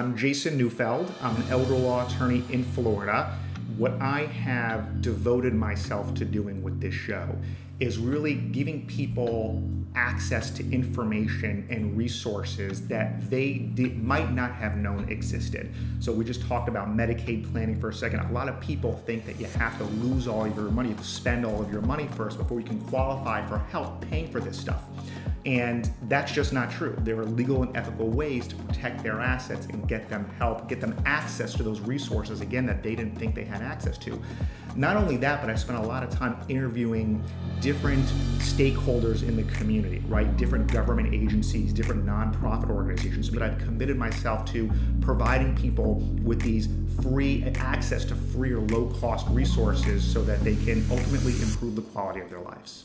I'm Jason Neufeld. I'm an elder law attorney in Florida. What I have devoted myself to doing with this show is really giving people access to information and resources that they did, might not have known existed. So we just talked about Medicaid planning for a second. A lot of people think that you have to lose all of your money, you have to spend all of your money first before you can qualify for help paying for this stuff. And that's just not true. There are legal and ethical ways to protect their assets and get them help, get them access to those resources, again, that they didn't think they had access to. Not only that, but I spent a lot of time interviewing different stakeholders in the community, right? Different government agencies, different nonprofit organizations, but I've committed myself to providing people with these free access to free or low cost resources so that they can ultimately improve the quality of their lives.